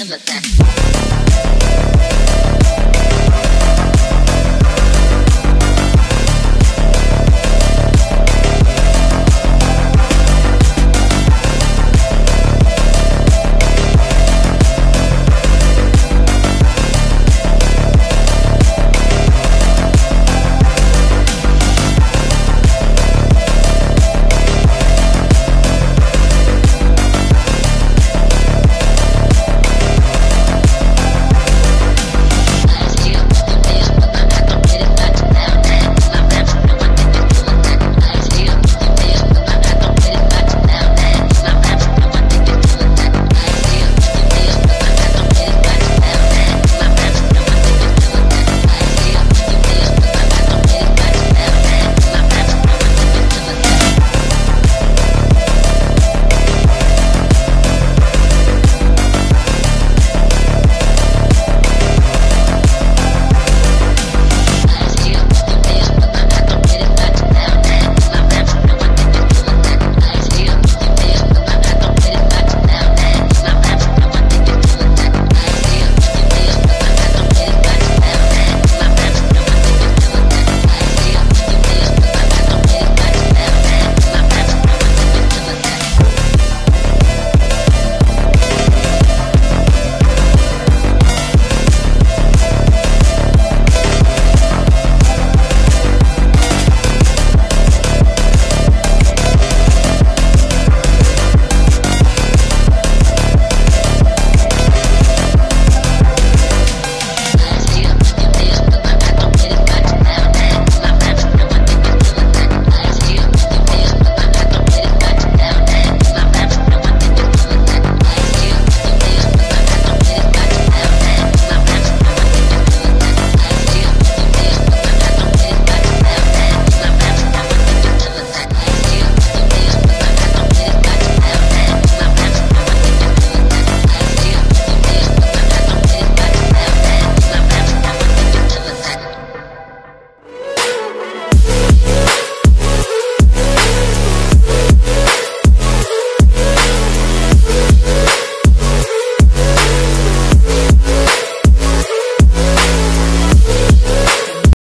in the back.